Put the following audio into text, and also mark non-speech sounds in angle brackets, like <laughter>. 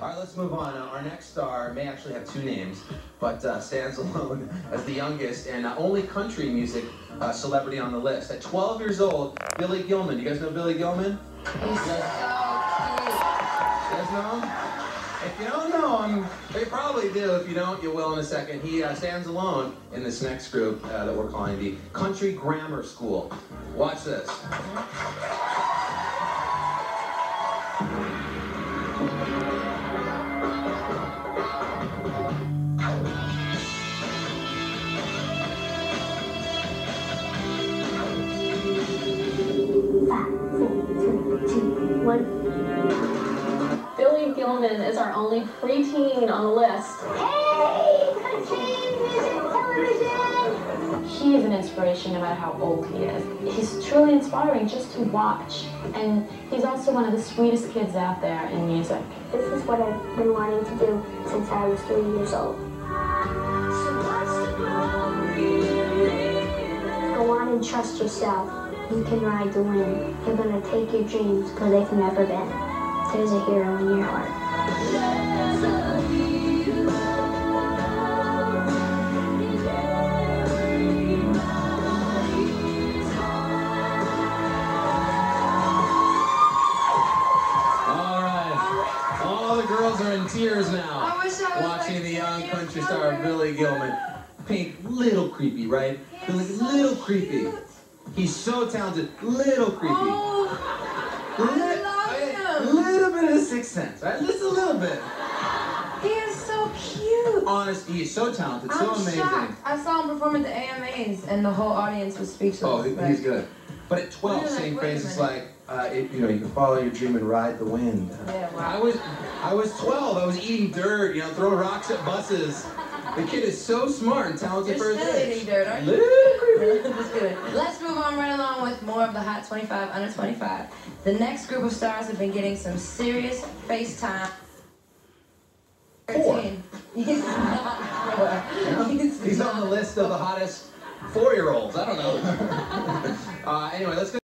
All right, let's move on. Uh, our next star may actually have two names, but uh, stands <laughs> alone as the youngest and uh, only country music uh, celebrity on the list. At 12 years old, Billy Gilman. You guys know Billy Gilman? He's so cute. You guys know him? If you don't know him, they probably do. If you don't, you will in a second. He uh, stands alone in this next group uh, that we're calling the Country Grammar School. Watch this. Billy Gilman is our only preteen on the list. Hey, television! He is an inspiration no matter how old he is. He's truly inspiring just to watch. And he's also one of the sweetest kids out there in music. This is what I've been wanting to do since I was three years old. Go on and trust yourself. You can ride the wind. You're gonna take your dreams where they've never been. There's a hero in your heart. In tears now. I wish I was Watching the young country star. Billy Gilman. Pink, little creepy, right? Billy, little creepy. He's so talented, little creepy. Oh, I love a him. little bit of the sixth sense, right? Just a little bit. he is so cute. Honest, he is so talented, so I'm amazing. shocked. I saw him perform at the AMAs, and the whole audience was speechless. Oh, he- Like, he's good. But at 12, We're like, saying phrases like, uh, it, you know, you can follow your dream and ride the wind. Yeah, wow. I was, I was 12. I was eating dirt, you know, throwing rocks at buses. The kid is so smart and talented You're for his still age. eating dirt, aren't you? Little creepy. Just kidding. Let's move on right along with more of the Hot 25 Under 25. The next group of stars have been getting some serious FaceTime. Four. <laughs> He's not four. He's, He's on the list of the hottest four-year-olds. I don't know. <laughs> uh, anyway, let's go.